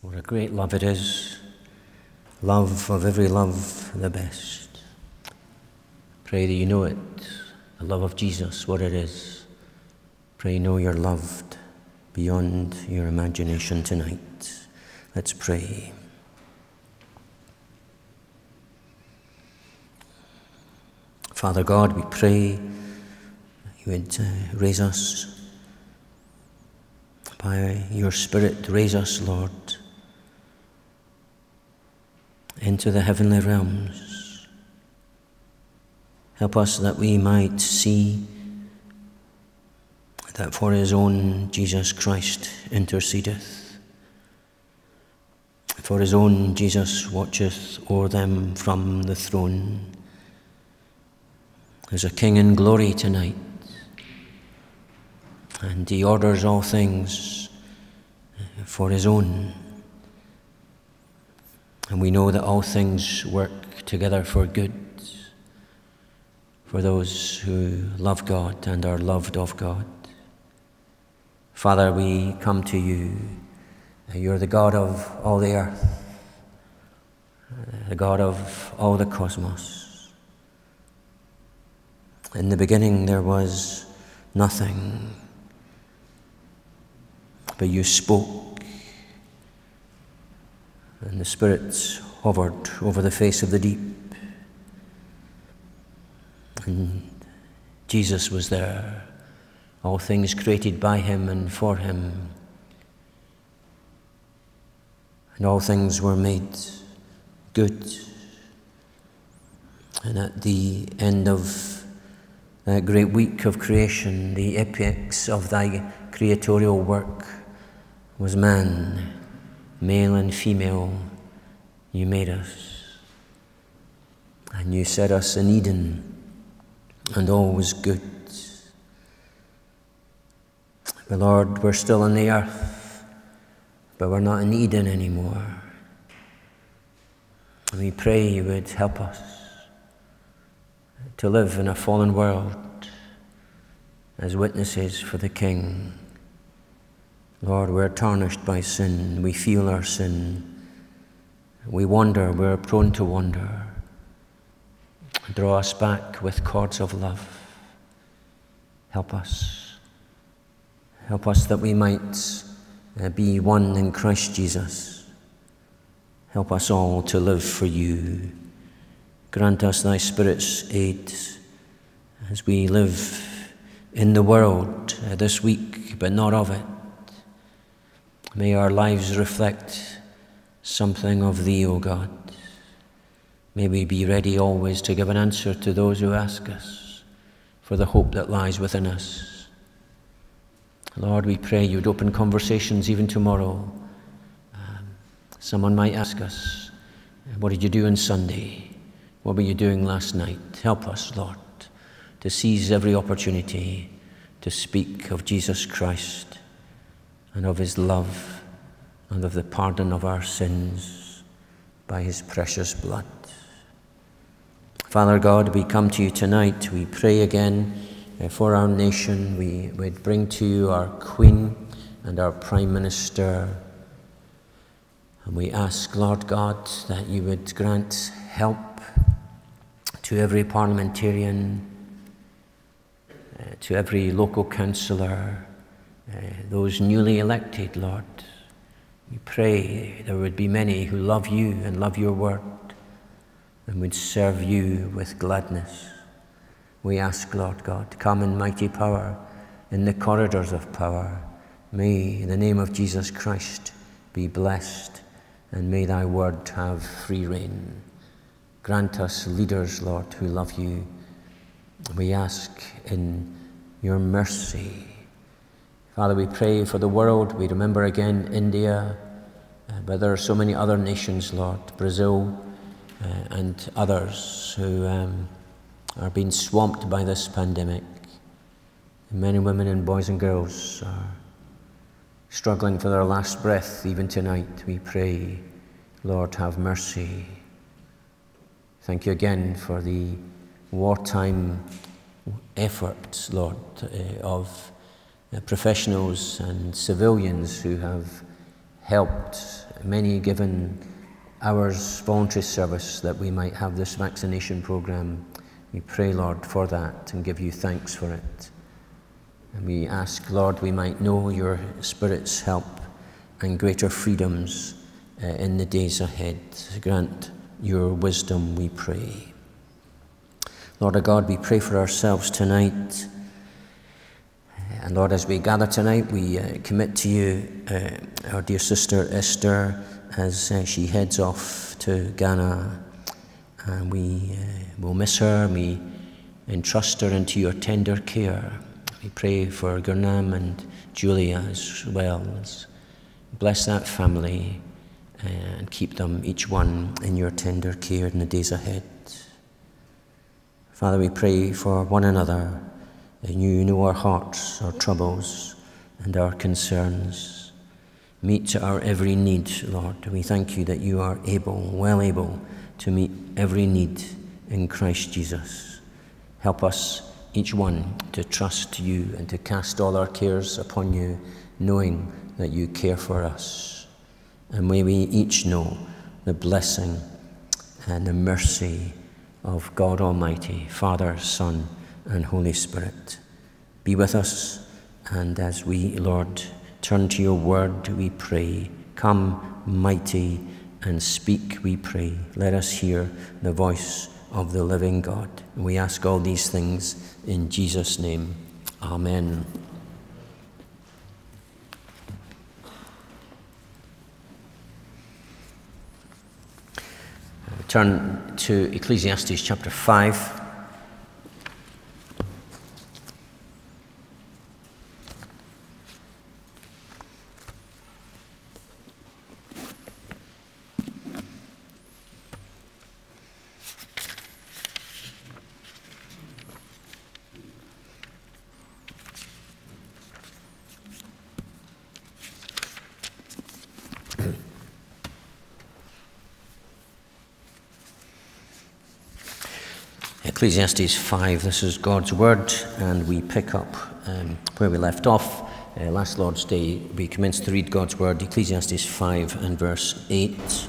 What a great love it is. Love of every love, the best. Pray that you know it, the love of Jesus, what it is. Pray you know you're loved beyond your imagination tonight. Let's pray. Father God, we pray you would uh, raise us by your Spirit, raise us, Lord into the heavenly realms. Help us that we might see that for his own Jesus Christ intercedeth. For his own Jesus watcheth o'er them from the throne. There's a King in glory tonight, and he orders all things for his own. And we know that all things work together for good for those who love God and are loved of God. Father, we come to you. You're the God of all the earth, the God of all the cosmos. In the beginning, there was nothing, but you spoke and the spirits hovered over the face of the deep. And Jesus was there, all things created by him and for him. And all things were made good. And at the end of that great week of creation, the apex of thy creatorial work was man male and female, you made us. And you set us in Eden, and all was good. But Lord, we're still on the earth, but we're not in Eden anymore. And we pray you would help us to live in a fallen world as witnesses for the King. Lord, we're tarnished by sin. We feel our sin. We wander. We're prone to wander. Draw us back with cords of love. Help us. Help us that we might uh, be one in Christ Jesus. Help us all to live for you. Grant us thy Spirit's aid as we live in the world uh, this week, but not of it. May our lives reflect something of Thee, O God. May we be ready always to give an answer to those who ask us for the hope that lies within us. Lord, we pray you'd open conversations even tomorrow. Um, someone might ask us, What did you do on Sunday? What were you doing last night? Help us, Lord, to seize every opportunity to speak of Jesus Christ and of his love and of the pardon of our sins by his precious blood. Father God, we come to you tonight. We pray again uh, for our nation. We would bring to you our Queen and our Prime Minister. And we ask, Lord God, that you would grant help to every parliamentarian, uh, to every local councillor, uh, those newly elected, Lord. We pray there would be many who love you and love your word and would serve you with gladness. We ask, Lord God, come in mighty power in the corridors of power. May in the name of Jesus Christ be blessed and may thy word have free rein. Grant us leaders, Lord, who love you. We ask in your mercy Father, we pray for the world. We remember again India, uh, but there are so many other nations, Lord, Brazil uh, and others who um, are being swamped by this pandemic. Men and women and boys and girls are struggling for their last breath even tonight. We pray, Lord, have mercy. Thank you again for the wartime efforts, Lord, uh, of professionals and civilians who have helped, many given hours voluntary service that we might have this vaccination program. We pray, Lord, for that and give you thanks for it. And we ask, Lord, we might know your Spirit's help and greater freedoms uh, in the days ahead. Grant your wisdom, we pray. Lord our God, we pray for ourselves tonight. And Lord, as we gather tonight, we uh, commit to you uh, our dear sister Esther as uh, she heads off to Ghana. And we uh, will miss her. We entrust her into your tender care. We pray for Gurnam and Julia as well. Bless that family and keep them, each one, in your tender care in the days ahead. Father, we pray for one another, and you know our hearts, our troubles, and our concerns. Meet our every need, Lord. We thank you that you are able, well able, to meet every need in Christ Jesus. Help us, each one, to trust you and to cast all our cares upon you, knowing that you care for us. And may we each know the blessing and the mercy of God Almighty, Father, Son, and Holy Spirit. Be with us, and as we, Lord, turn to your word, we pray. Come, mighty, and speak, we pray. Let us hear the voice of the living God. We ask all these things in Jesus' name. Amen. Turn to Ecclesiastes chapter 5. Ecclesiastes 5, this is God's Word, and we pick up um, where we left off. Uh, last Lord's Day, we commenced to read God's Word, Ecclesiastes 5 and verse 8.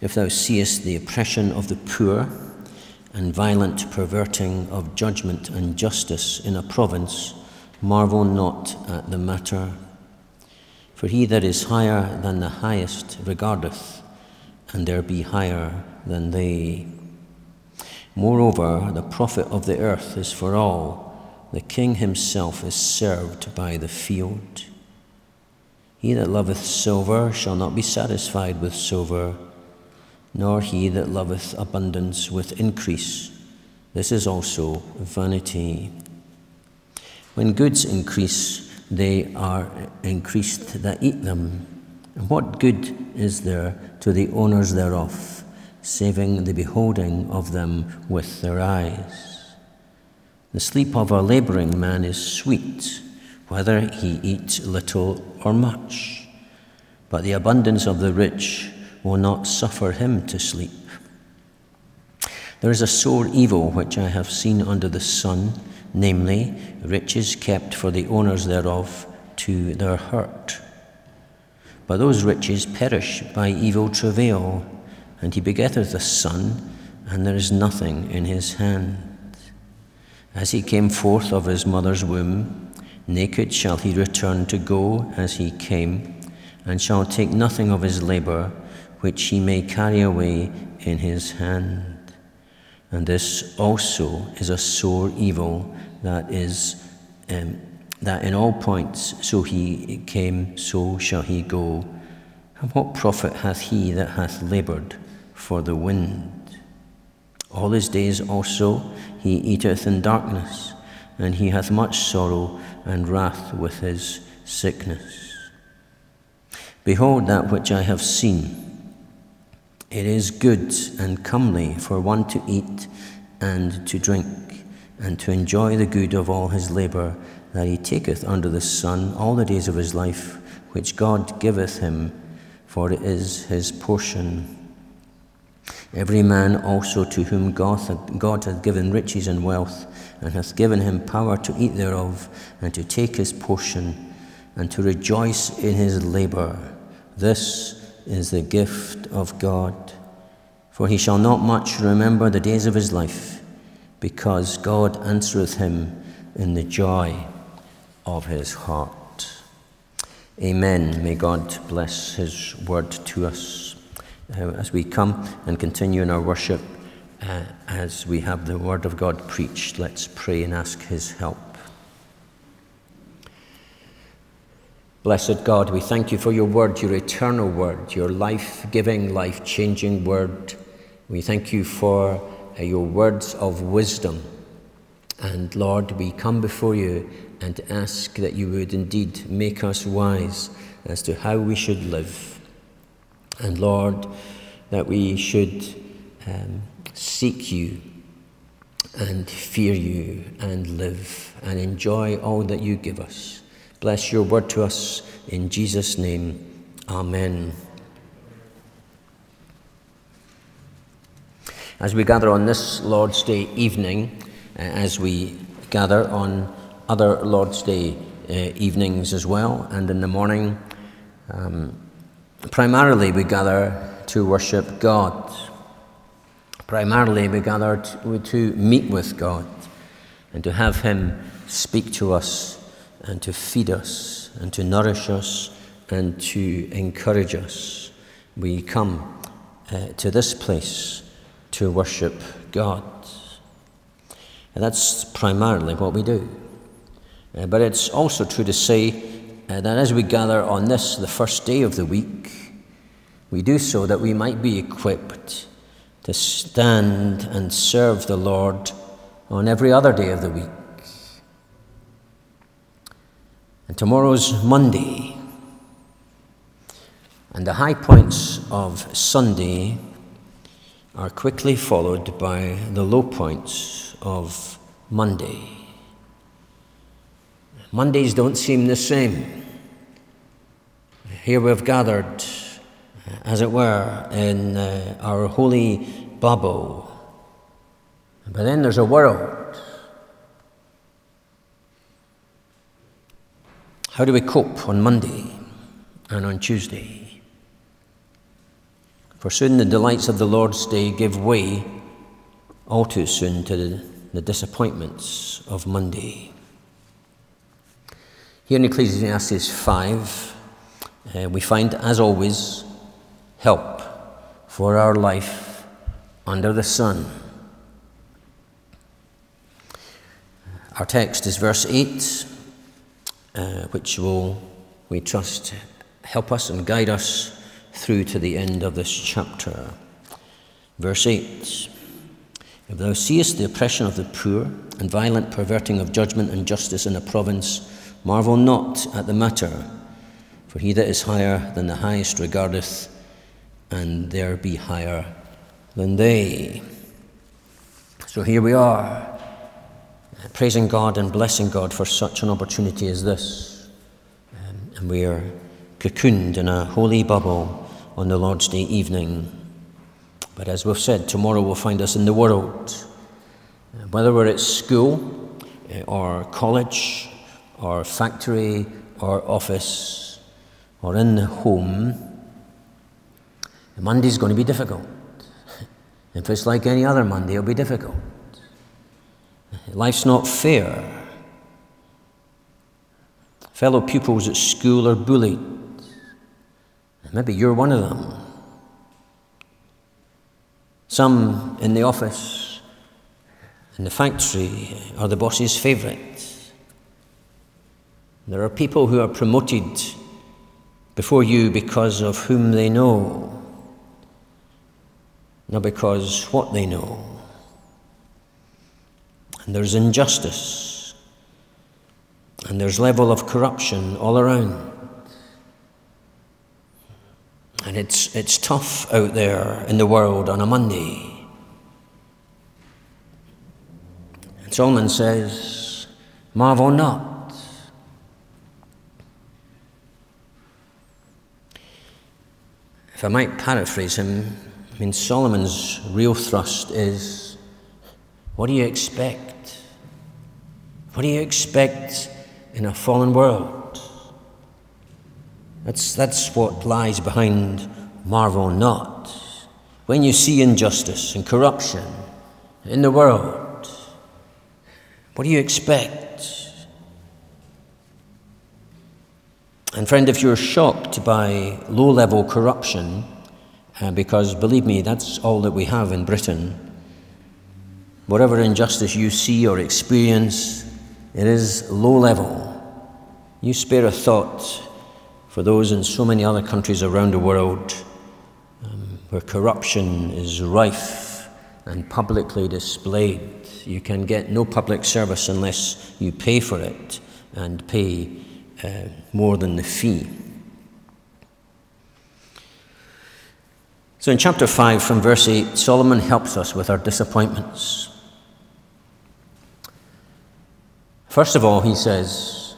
If thou seest the oppression of the poor, and violent perverting of judgment and justice in a province, marvel not at the matter. For he that is higher than the highest regardeth, and there be higher than they. Moreover, the profit of the earth is for all. The king himself is served by the field. He that loveth silver shall not be satisfied with silver, nor he that loveth abundance with increase. This is also vanity. When goods increase, they are increased that eat them. And what good is there to the owners thereof? saving the beholding of them with their eyes. The sleep of a labouring man is sweet, whether he eat little or much, but the abundance of the rich will not suffer him to sleep. There is a sore evil which I have seen under the sun, namely, riches kept for the owners thereof to their hurt. But those riches perish by evil travail and he begetteth a son, and there is nothing in his hand. As he came forth of his mother's womb, naked shall he return to go as he came, and shall take nothing of his labour, which he may carry away in his hand. And this also is a sore evil that is um, that in all points so he came, so shall he go. And what profit hath he that hath laboured? for the wind. All his days also he eateth in darkness, and he hath much sorrow and wrath with his sickness. Behold that which I have seen. It is good and comely for one to eat and to drink, and to enjoy the good of all his labour that he taketh under the sun all the days of his life, which God giveth him, for it is his portion. Every man also to whom God, God hath given riches and wealth, and hath given him power to eat thereof, and to take his portion, and to rejoice in his labour. This is the gift of God. For he shall not much remember the days of his life, because God answereth him in the joy of his heart. Amen. May God bless his word to us uh, as we come and continue in our worship. Uh, as we have the word of God preached, let's pray and ask his help. Blessed God, we thank you for your word, your eternal word, your life giving, life changing word. We thank you for uh, your words of wisdom. And Lord, we come before you and ask that you would indeed make us wise as to how we should live. And Lord, that we should um, seek you and fear you and live and enjoy all that you give us. Bless your word to us in Jesus' name. Amen. As we gather on this Lord's Day evening, uh, as we gather on other Lord's Day uh, evenings as well, and in the morning, um, primarily we gather to worship God. Primarily we gather to, meet with God and to have Him speak to us and to feed us and to nourish us and to encourage us. We come uh, to this place to worship God. And that's primarily what we do. Uh, but it's also true to say uh, that as we gather on this, the first day of the week, we do so that we might be equipped to stand and serve the Lord on every other day of the week. And tomorrow's Monday. And the high points of Sunday are quickly followed by the low points of Monday. Mondays don't seem the same. Here we've gathered, as it were, in uh, our holy bubble. But then there's a world How do we cope on Monday and on Tuesday? For soon the delights of the Lord's Day give way all too soon to the, the disappointments of Monday. Here in Ecclesiastes 5, uh, we find, as always, help for our life under the sun. Our text is verse 8 uh, which will, we trust, help us and guide us through to the end of this chapter. Verse 8 If thou seest the oppression of the poor and violent perverting of judgment and justice in a province, marvel not at the matter, for he that is higher than the highest regardeth, and there be higher than they. So here we are praising God and blessing God for such an opportunity as this. Um, and we are cocooned in a holy bubble on the Lord's Day evening. But as we've said, tomorrow will find us in the world. Uh, whether we're at school uh, or college or factory or office or in the home, Monday's going to be difficult. If it's like any other Monday, it'll be difficult. Life's not fair. Fellow pupils at school are bullied. Maybe you're one of them. Some in the office, in the factory, are the boss's favourite. There are people who are promoted before you because of whom they know, not because what they know and there's injustice, and there's level of corruption all around. And it's, it's tough out there in the world on a Monday. And Solomon says, Marvel not. If I might paraphrase him, I mean, Solomon's real thrust is what do you expect? What do you expect in a fallen world? That's, that's what lies behind marvel not. When you see injustice and corruption in the world, what do you expect? And, friend, if you're shocked by low level corruption, uh, because believe me, that's all that we have in Britain, whatever injustice you see or experience, it is low level. You spare a thought for those in so many other countries around the world um, where corruption is rife and publicly displayed. You can get no public service unless you pay for it and pay uh, more than the fee. So in chapter 5, from verse 8, Solomon helps us with our disappointments. First of all, he says,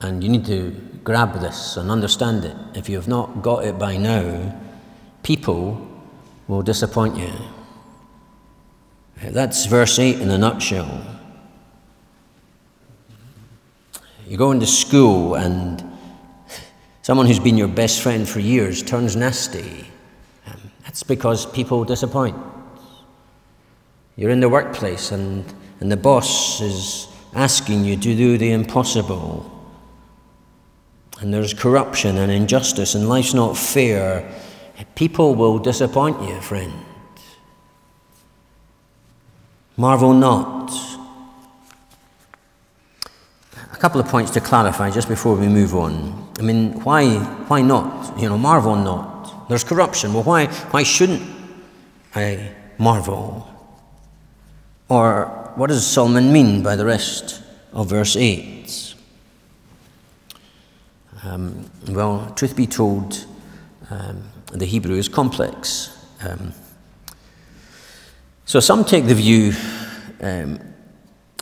and you need to grab this and understand it. If you have not got it by now, people will disappoint you. That's verse 8 in a nutshell. You go into school and someone who's been your best friend for years turns nasty. Um, that's because people disappoint. You're in the workplace and, and the boss is asking you to do the impossible and there's corruption and injustice, and life's not fair, people will disappoint you, friend. Marvel not. A couple of points to clarify just before we move on. I mean, why, why not? You know, marvel not. There's corruption. Well, why, why shouldn't I marvel? Or what does Solomon mean by the rest of verse 8? Um, well, truth be told, um, the Hebrew is complex. Um, so some take the view um,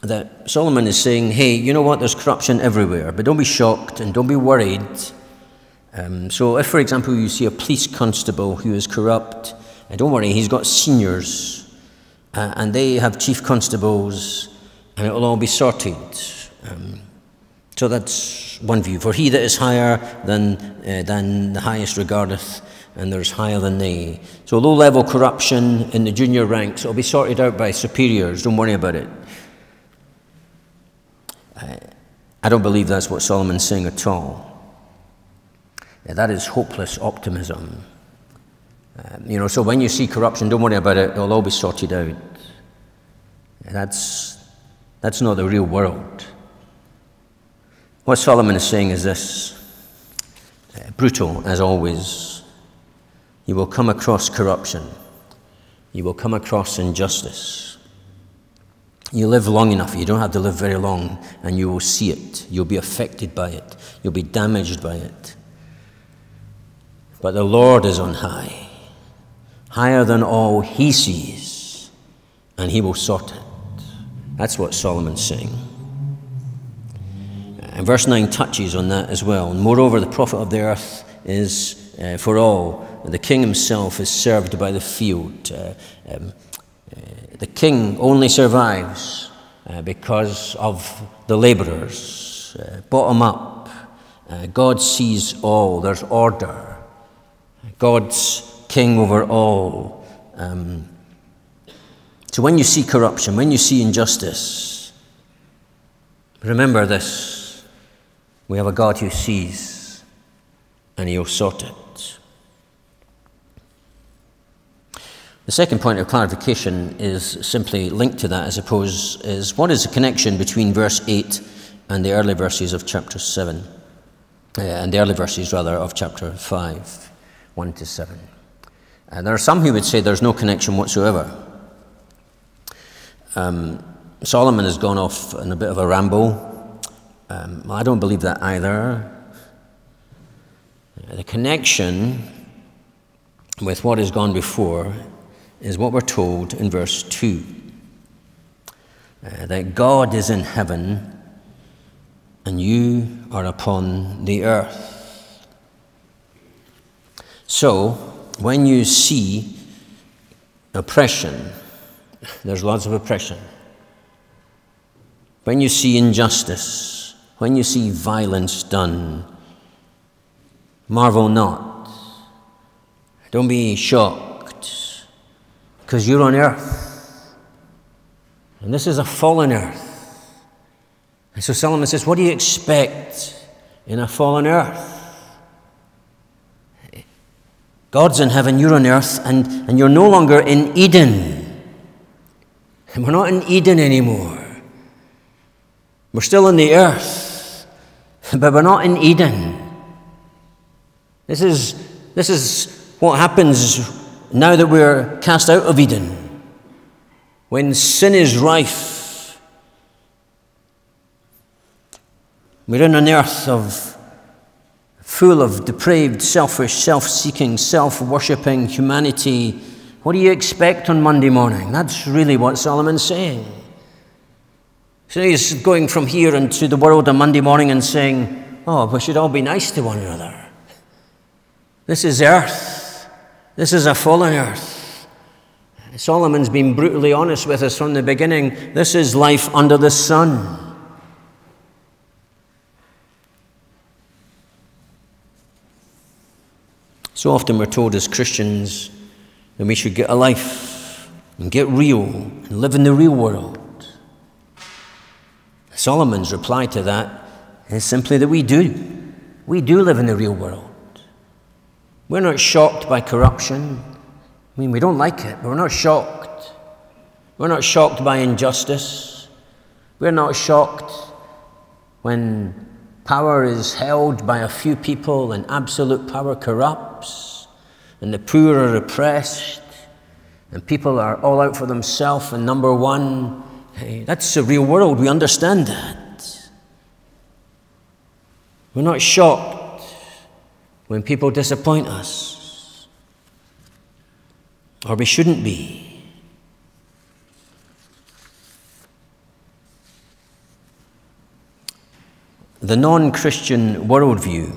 that Solomon is saying, hey, you know what, there's corruption everywhere, but don't be shocked and don't be worried. Um, so if, for example, you see a police constable who is corrupt, uh, don't worry, he's got seniors, uh, and they have chief constables, and it will all be sorted. Um, so that's one view. For he that is higher than, uh, than the highest regardeth, and there's higher than they. So low level corruption in the junior ranks will be sorted out by superiors. Don't worry about it. I, don't believe that's what Solomon's saying at all. Yeah, that is hopeless optimism. Um, you know, so when you see corruption, don't worry about it. It'll all be sorted out. That's, that's not the real world. What Solomon is saying is this uh, brutal as always. You will come across corruption, you will come across injustice. You live long enough, you don't have to live very long, and you will see it. You'll be affected by it, you'll be damaged by it. But the Lord is on high, higher than all he sees, and he will sort it. That's what Solomon's saying. And verse 9 touches on that as well. Moreover, the profit of the earth is uh, for all. and The king himself is served by the field. Uh, um, the king only survives uh, because of the laborers. Uh, bottom up. Uh, God sees all, there's order. God's king over all. Um, so when you see corruption, when you see injustice, remember this we have a God who sees and he'll sort it. The second point of clarification is simply linked to that, I suppose, is what is the connection between verse 8 and the early verses of chapter 7? Uh, and the early verses, rather, of chapter 5, 1 to 7. And there are some who would say there's no connection whatsoever. Um, Solomon has gone off in a bit of a ramble um, I don't believe that either. The connection with what has gone before is what we're told in verse 2 uh, that God is in heaven and you are upon the earth. So, when you see oppression, there's lots of oppression. When you see injustice, when you see violence done, marvel not. Don't be shocked, because you're on earth. And this is a fallen earth. And so Solomon says, What do you expect in a fallen earth? God's in heaven, you're on earth, and, and you're no longer in Eden. And we're not in Eden anymore. We're still in the earth, but we're not in Eden. This is, this is what happens now that we're cast out of Eden. When sin is rife, we're in an earth of full of depraved, selfish, self seeking, self worshipping humanity. What do you expect on Monday morning? That's really what Solomon's saying. So he's going from here into the world on Monday morning and saying, Oh, we should all be nice to one another. This is earth. This is a fallen earth. Solomon's been brutally honest with us from the beginning. This is life under the sun. So often we're told as Christians that we should get a life and get real and live in the real world. Solomon's reply to that is simply that we do. We do live in the real world. We're not shocked by corruption. I mean, we don't like it, but we're not shocked. We're not shocked by injustice. We're not shocked when power is held by a few people and absolute power corrupts and the poor are oppressed and people are all out for themselves and number one Hey, that's the real world. We understand that. We're not shocked when people disappoint us, or we shouldn't be. The non Christian worldview,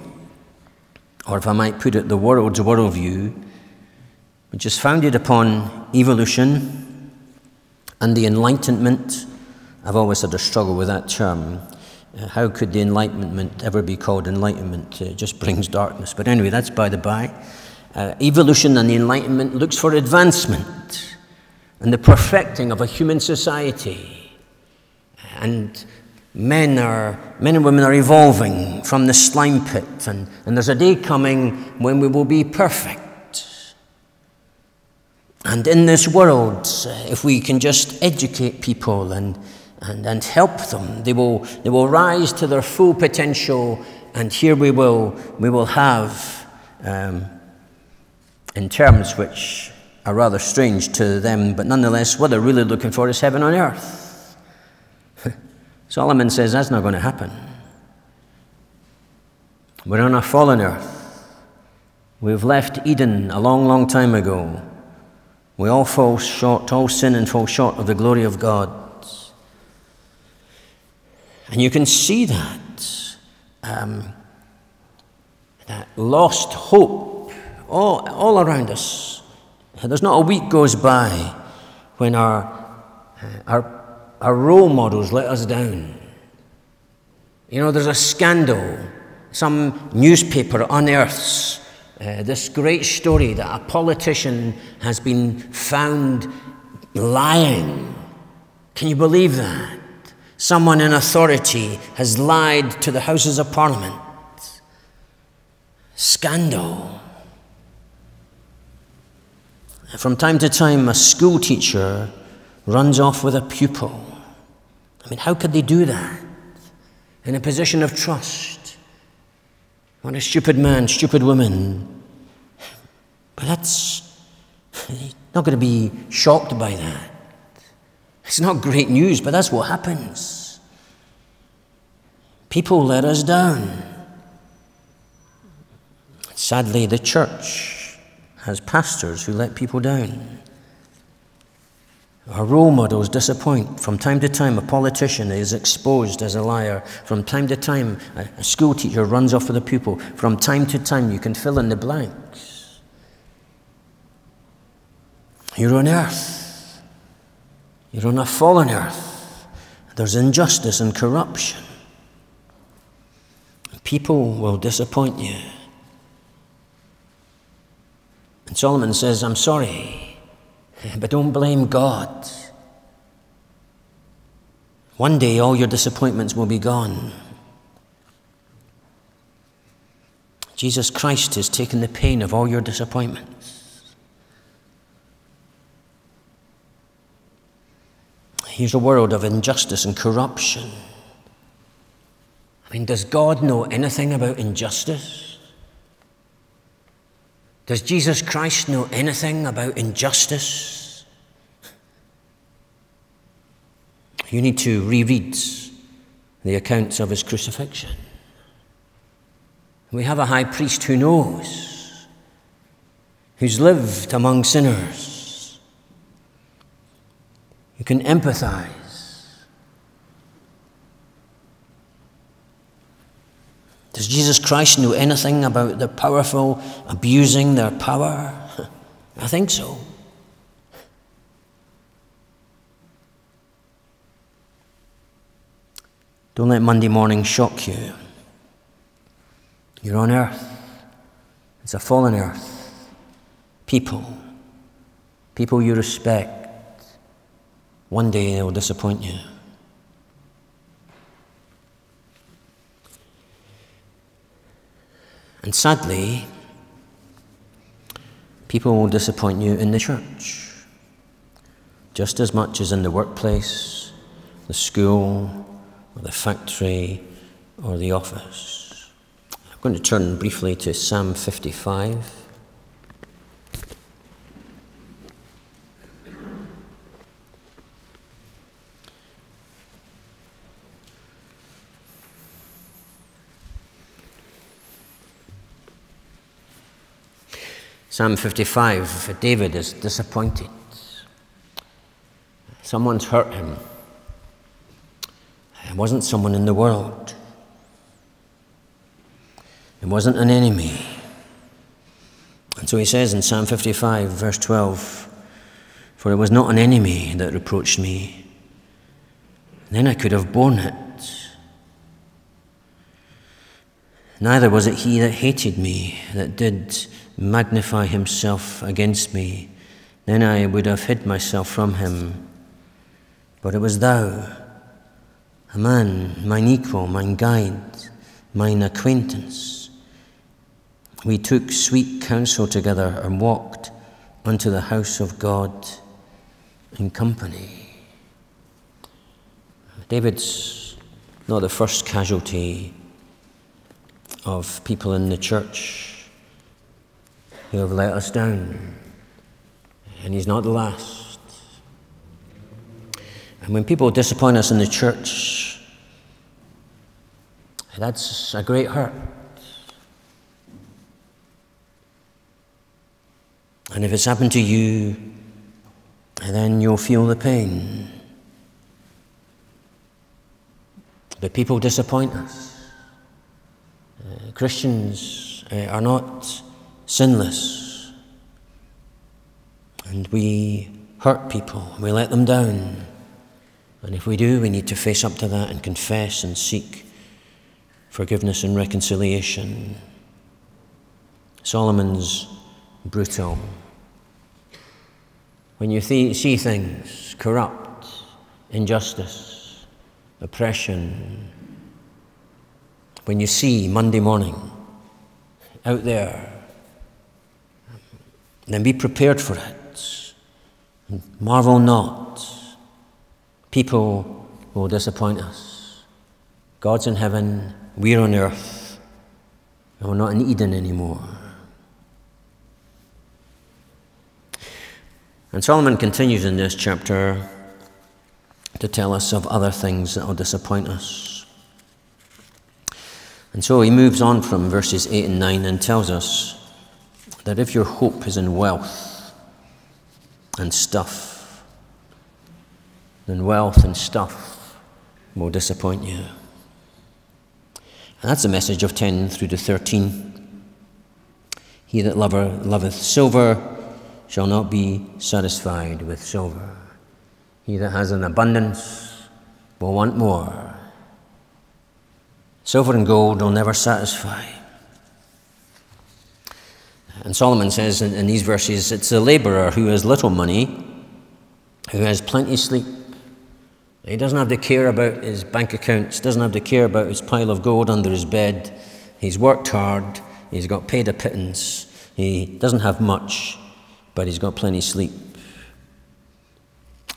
or if I might put it, the world's worldview, which is founded upon evolution and the Enlightenment, I've always had a struggle with that term. Uh, how could the Enlightenment ever be called Enlightenment? Uh, it just brings darkness. But anyway, that's by the by. Uh, evolution and the Enlightenment looks for advancement and the perfecting of a human society. And men are men and women are evolving from the slime pit, and, and there's a day coming when we will be perfect. And in this world, if we can just educate people and, and, and help them, they will, they will rise to their full potential. And here we will, we will have, um, in terms which are rather strange to them, but nonetheless, what they're really looking for is heaven on earth. Solomon says that's not going to happen. We're on a fallen earth. We've left Eden a long, long time ago. We all fall short, all sin and fall short of the glory of God. And you can see that, um, that lost hope all, all around us. There's not a week goes by when our, our, our role models let us down. You know, there's a scandal. Some newspaper unearths uh, this great story that a politician has been found lying. Can you believe that? Someone in authority has lied to the Houses of Parliament. Scandal. From time to time, a school teacher runs off with a pupil. I mean, how could they do that? In a position of trust. What a stupid man, stupid woman. But that's not going to be shocked by that. It's not great news, but that's what happens. People let us down. Sadly, the church has pastors who let people down. Our role models disappoint. From time to time, a politician is exposed as a liar. From time to time, a school teacher runs off with a pupil. From time to time, you can fill in the blanks. You're on earth. You're on a fallen earth. There's injustice and corruption. People will disappoint you. And Solomon says, I'm sorry, but don't blame God. One day all your disappointments will be gone. Jesus Christ has taken the pain of all your disappointments. Here's a world of injustice and corruption. I mean, does God know anything about injustice? Does Jesus Christ know anything about injustice? You need to reread the accounts of his crucifixion. We have a high priest who knows, who's lived among sinners, who can empathize. Does Jesus Christ know anything about the powerful abusing their power? I think so. Don't let Monday morning shock you. You're on earth. It's a fallen earth. People, people you respect, one day they will disappoint you. And sadly, people will disappoint you in the church just as much as in the workplace, the school, or the factory, or the office. I'm going to turn briefly to Psalm 55. Psalm 55, David is disappointed. Someone's hurt him. It wasn't someone in the world. It wasn't an enemy. And so he says in Psalm 55, verse 12, For it was not an enemy that reproached me. Then I could have borne it. Neither was it he that hated me, that did magnify himself against me. Then I would have hid myself from him. But it was thou, a man, mine equal, mine guide, mine acquaintance we took sweet counsel together and walked unto the house of God in company. David's not the first casualty of people in the church who have let us down, and he's not the last. And when people disappoint us in the church, that's a great hurt. And if it's happened to you, then you'll feel the pain. But people disappoint us. Uh, Christians uh, are not sinless. And we hurt people, we let them down. And if we do, we need to face up to that and confess and seek forgiveness and reconciliation. Solomon's brutal. When you see things corrupt, injustice, oppression, when you see Monday morning out there, then be prepared for it. Marvel not. People will disappoint us. God's in heaven, we're on earth, and we're not in Eden anymore. And Solomon continues in this chapter to tell us of other things that will disappoint us. And so he moves on from verses 8 and 9 and tells us that if your hope is in wealth and stuff, then wealth and stuff will disappoint you. And that's the message of 10 through to 13. He that lover, loveth silver shall not be satisfied with silver. He that has an abundance will want more. Silver and gold will never satisfy. And Solomon says in, in these verses it's the laborer who has little money, who has plenty sleep. He doesn't have to care about his bank accounts, doesn't have to care about his pile of gold under his bed. He's worked hard, he's got paid a pittance, he doesn't have much, but he's got plenty sleep.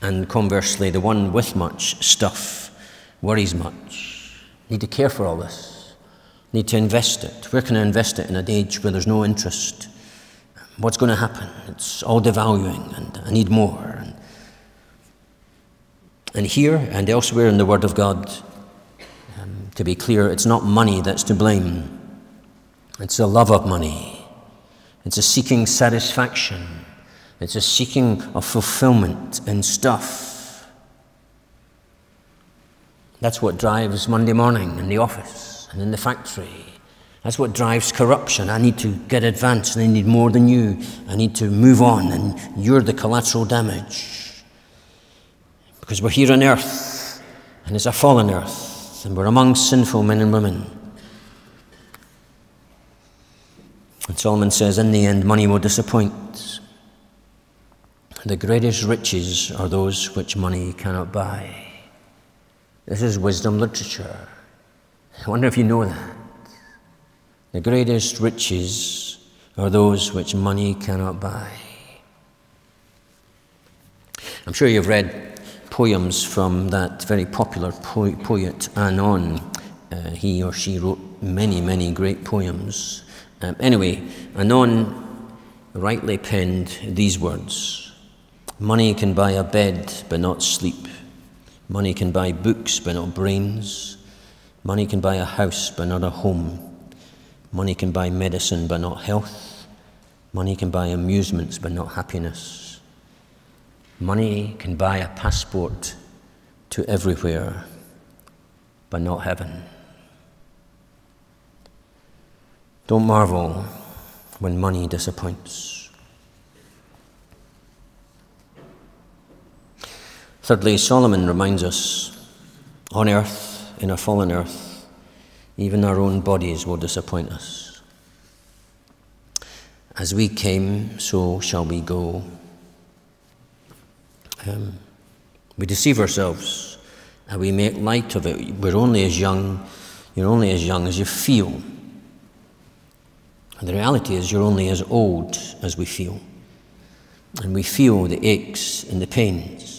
And conversely, the one with much stuff worries much. Need to care for all this. Need to invest it. Where can I invest it in an age where there's no interest? What's going to happen? It's all devaluing, and I need more. And, and here and elsewhere in the Word of God, um, to be clear, it's not money that's to blame. It's a love of money. It's a seeking satisfaction it's a seeking of fulfillment in stuff. That's what drives Monday morning in the office and in the factory. That's what drives corruption. I need to get advanced and I need more than you. I need to move on and you're the collateral damage. Because we're here on earth and it's a fallen earth and we're among sinful men and women. And Solomon says, in the end, money will disappoint. The greatest riches are those which money cannot buy. This is wisdom literature. I wonder if you know that. The greatest riches are those which money cannot buy. I'm sure you've read poems from that very popular po- poet Anon. Uh, he or she wrote many, many great poems. Um, anyway, Anon rightly penned these words Money can buy a bed, but not sleep. Money can buy books, but not brains. Money can buy a house, but not a home. Money can buy medicine, but not health. Money can buy amusements, but not happiness. Money can buy a passport to everywhere, but not heaven. Don't marvel when money disappoints. Thirdly, Solomon reminds us on earth, in a fallen earth, even our own bodies will disappoint us. As we came, so shall we go. Um, we deceive ourselves and we make light of it. We're only as young, you're only as young as you feel. And the reality is, you're only as old as we feel. And we feel the aches and the pains.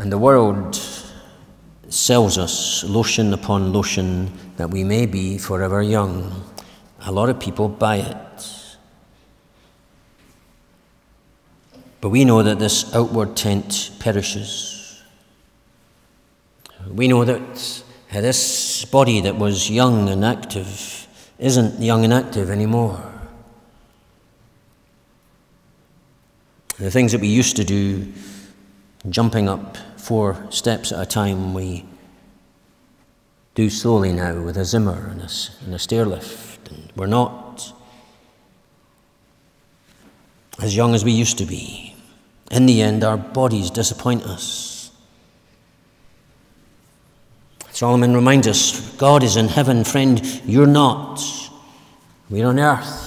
And the world sells us lotion upon lotion that we may be forever young. A lot of people buy it. But we know that this outward tent perishes. We know that this body that was young and active isn't young and active anymore. The things that we used to do, jumping up four steps at a time, we do slowly now with a Zimmer and a, and a stair lift. And we're not as young as we used to be. In the end, our bodies disappoint us. Solomon reminds us God is in heaven, friend, you're not. We're on earth.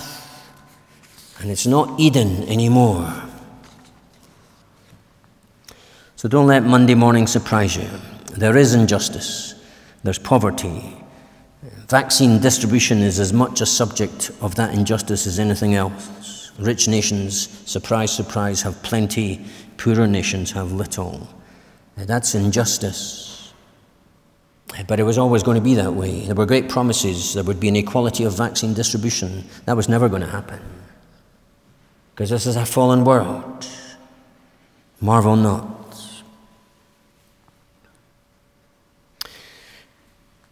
And it's not Eden anymore. So don't let Monday morning surprise you. There is injustice, there's poverty. Vaccine distribution is as much a subject of that injustice as anything else. Rich nations, surprise, surprise, have plenty, poorer nations have little. That's injustice. But it was always going to be that way. There were great promises there would be an equality of vaccine distribution. That was never going to happen. Because this is a fallen world. Marvel not.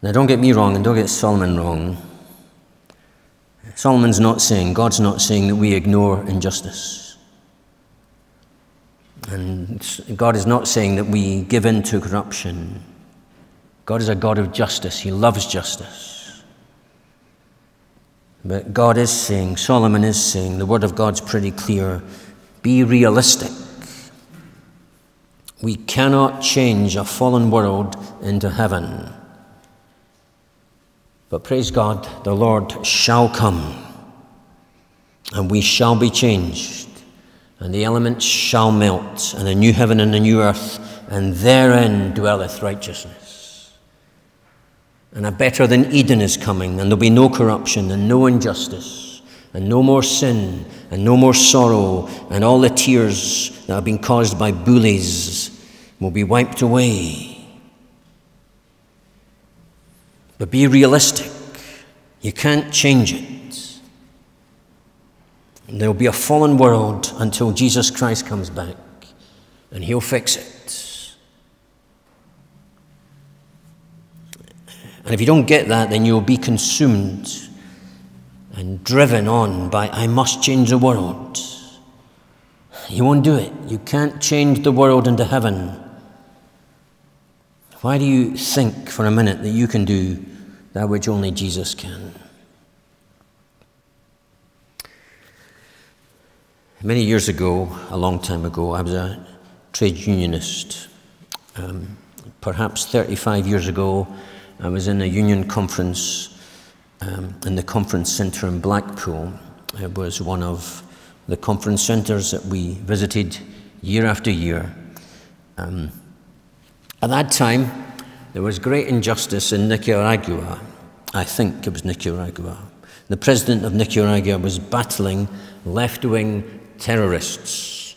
Now, don't get me wrong and don't get Solomon wrong. Solomon's not saying, God's not saying that we ignore injustice. And God is not saying that we give in to corruption. God is a God of justice, He loves justice. But God is saying, Solomon is saying, the Word of God's pretty clear be realistic. We cannot change a fallen world into heaven. But praise God, the Lord shall come. and we shall be changed, and the elements shall melt, and a new heaven and a new earth, and therein dwelleth righteousness. And a better than Eden is coming, and there'll be no corruption and no injustice, and no more sin, and no more sorrow, and all the tears that have been caused by bullies will be wiped away. But be realistic. You can't change it. There will be a fallen world until Jesus Christ comes back, and He'll fix it. And if you don't get that, then you'll be consumed and driven on by, I must change the world. You won't do it. You can't change the world into heaven. Why do you think for a minute that you can do that which only Jesus can? Many years ago, a long time ago, I was a trade unionist. Um, perhaps 35 years ago, I was in a union conference um, in the conference centre in Blackpool. It was one of the conference centres that we visited year after year. Um, at that time, there was great injustice in Nicaragua. I think it was Nicaragua. The president of Nicaragua was battling left wing terrorists.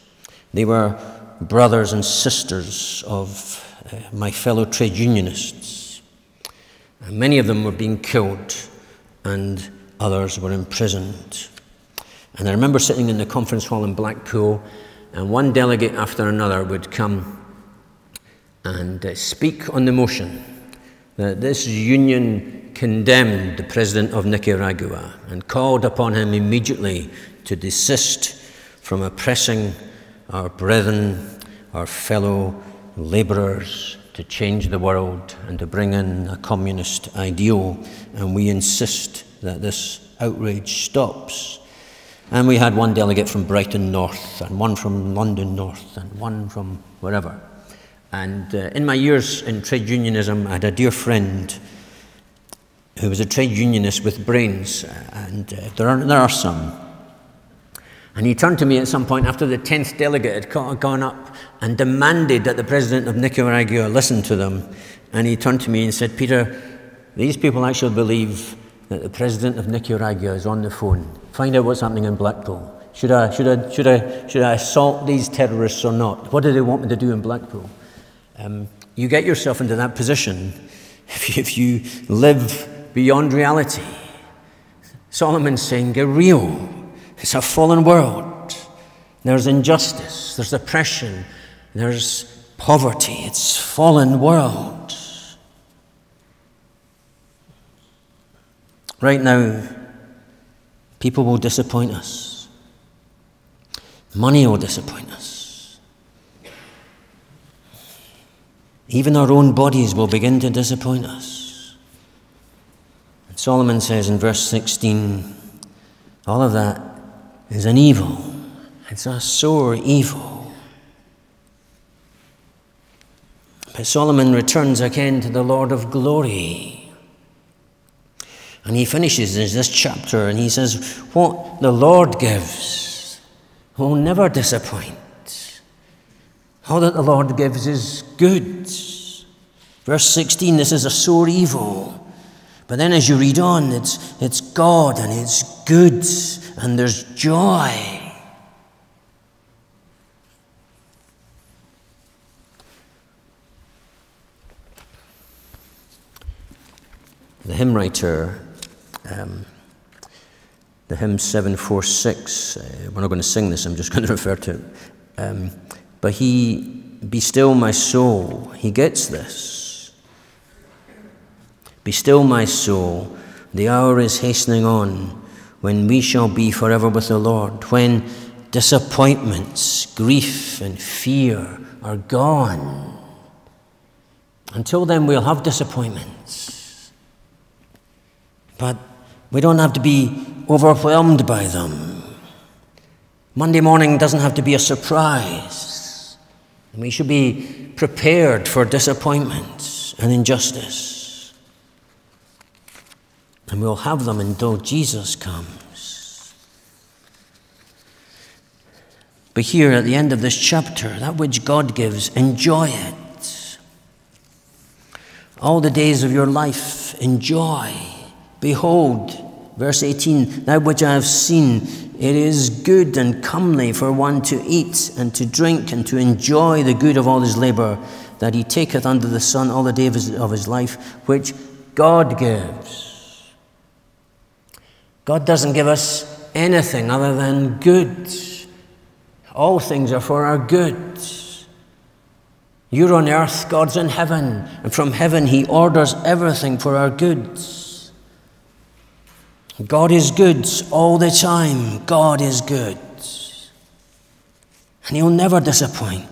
They were brothers and sisters of uh, my fellow trade unionists. And many of them were being killed, and others were imprisoned. And I remember sitting in the conference hall in Blackpool, and one delegate after another would come and uh, speak on the motion that this union condemned the president of Nicaragua and called upon him immediately to desist from oppressing our brethren, our fellow labourers, to change the world and to bring in a communist ideal. And we insist that this outrage stops. And we had one delegate from Brighton North, and one from London North, and one from wherever. And uh, in my years in trade unionism, I had a dear friend who was a trade unionist with brains, and uh, there, are, there are some. And he turned to me at some point after the 10th delegate had gone up and demanded that the president of Nicaragua listen to them. And he turned to me and said, Peter, these people actually believe that the president of Nicaragua is on the phone. Find out what's happening in Blackpool. Should I, should I, should I, should I assault these terrorists or not? What do they want me to do in Blackpool? Um, you get yourself into that position if you, if you live beyond reality. Solomon's saying, get real. It's a fallen world. There's injustice, there's oppression, there's poverty. It's fallen world. Right now, people will disappoint us. Money will disappoint us. Even our own bodies will begin to disappoint us. And Solomon says in verse 16, all of that is an evil. It's a sore evil. But Solomon returns again to the Lord of glory. And he finishes this chapter and he says, What the Lord gives will never disappoint. All that the Lord gives is good. Verse 16 this is a sore evil. But then as you read on, it's, it's God and it's good and there's joy. The hymn writer, um, the hymn 746, uh, we're not going to sing this, I'm just going to refer to it. Um, but he, be still my soul, he gets this. Be still my soul, the hour is hastening on when we shall be forever with the Lord, when disappointments, grief, and fear are gone. Until then, we'll have disappointments. But we don't have to be overwhelmed by them. Monday morning doesn't have to be a surprise. We should be prepared for disappointments and injustice. And we'll have them until Jesus comes. But here at the end of this chapter, that which God gives, enjoy it. All the days of your life, enjoy. Behold, verse 18, that which I have seen, it is good and comely for one to eat and to drink and to enjoy the good of all his labor that he taketh under the sun all the days of his, of his life, which God gives. God doesn't give us anything other than good. All things are for our good. You're on earth, God's in heaven, and from heaven He orders everything for our good. God is good all the time. God is good. And He'll never disappoint.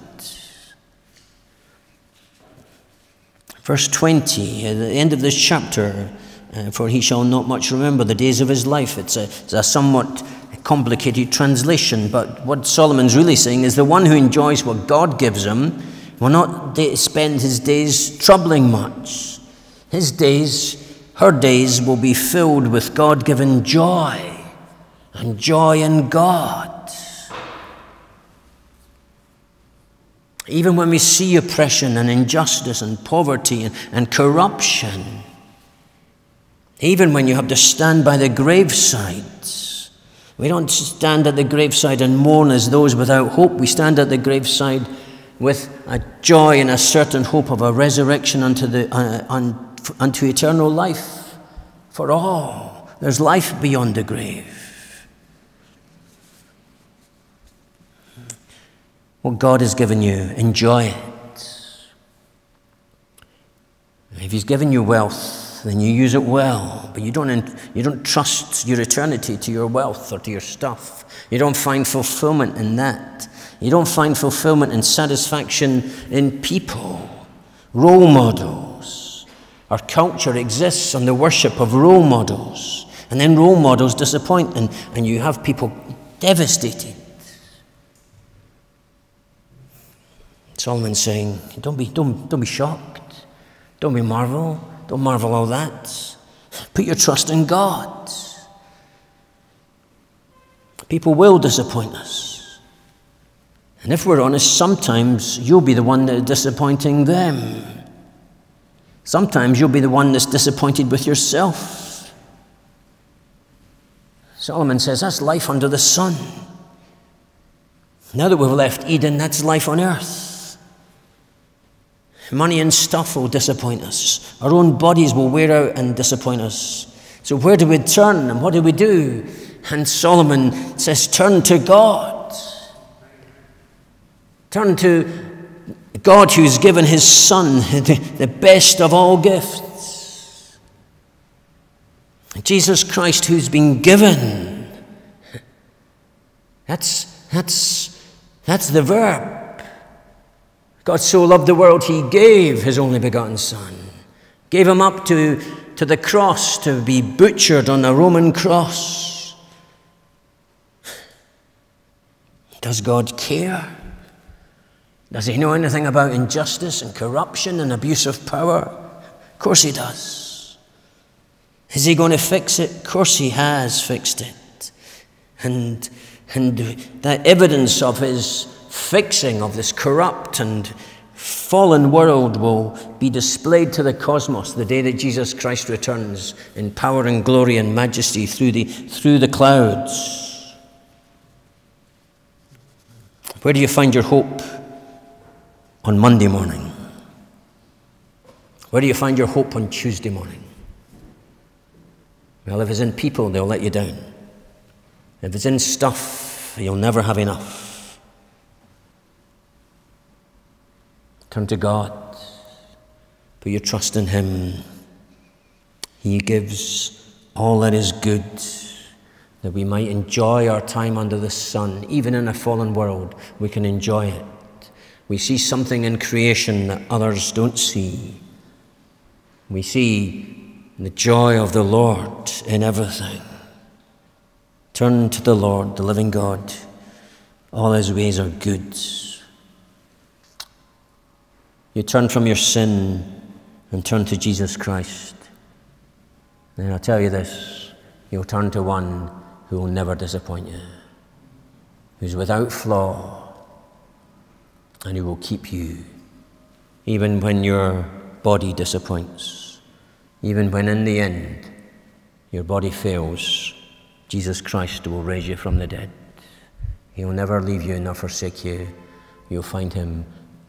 Verse 20, at the end of this chapter, uh, for he shall not much remember the days of his life. It's a, it's a somewhat complicated translation, but what Solomon's really saying is the one who enjoys what God gives him will not spend his days troubling much. His days, her days, will be filled with God given joy and joy in God. Even when we see oppression and injustice and poverty and, and corruption, even when you have to stand by the graveside, we don't stand at the graveside and mourn as those without hope. We stand at the graveside with a joy and a certain hope of a resurrection unto, the, uh, unto eternal life for all. There's life beyond the grave. What God has given you, enjoy it. If He's given you wealth, then you use it well. But you don't, you don't trust your eternity to your wealth or to your stuff. You don't find fulfillment in that. You don't find fulfillment and satisfaction in people, role models. Our culture exists on the worship of role models. And then role models disappoint, and, and you have people devastated. Solomon's saying, don't be, don't, don't be shocked. Don't be marvel. Don't marvel all that. Put your trust in God. People will disappoint us. And if we're honest, sometimes you'll be the one that is disappointing them. Sometimes you'll be the one that's disappointed with yourself. Solomon says that's life under the sun. Now that we've left Eden, that's life on earth. Money and stuff will disappoint us. Our own bodies will wear out and disappoint us. So, where do we turn and what do we do? And Solomon says, Turn to God. Turn to God who's given his Son the best of all gifts. Jesus Christ who's been given. That's, that's, that's the verb. God so loved the world, he gave his only begotten Son, gave him up to, to the cross to be butchered on a Roman cross. Does God care? Does he know anything about injustice and corruption and abuse of power? Of course he does. Is he going to fix it? Of course he has fixed it. And, and that evidence of his fixing of this corrupt and fallen world will be displayed to the cosmos the day that Jesus Christ returns in power and glory and majesty through the, through the clouds. Where do you find your hope on Monday morning? Where do you find your hope on Tuesday morning? Well, if it's in people, they'll let you down. If it's in stuff, you'll never have enough. Turn to God. Put your trust in Him. He gives all that is good, that we might enjoy our time under the sun. Even in a fallen world, we can enjoy it. We see something in creation that others don't see. We see the joy of the Lord in everything. Turn to the Lord, the living God. All his ways are good. You turn from your sin and turn to Jesus Christ. And I'll tell you this you'll turn to one who will never disappoint you, who's without flaw, and who will keep you, even when your body disappoints, even when in the end your body fails, Jesus Christ will raise you from the dead. He will never leave you nor forsake you. You'll find him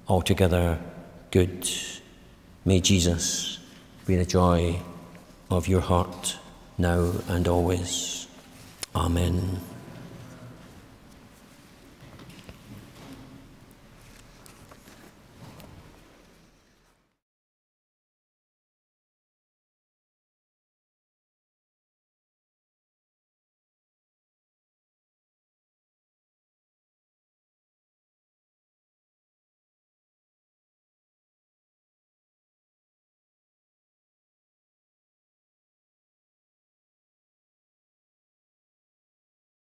altogether good. May Jesus be the joy of your heart now and always. Amen.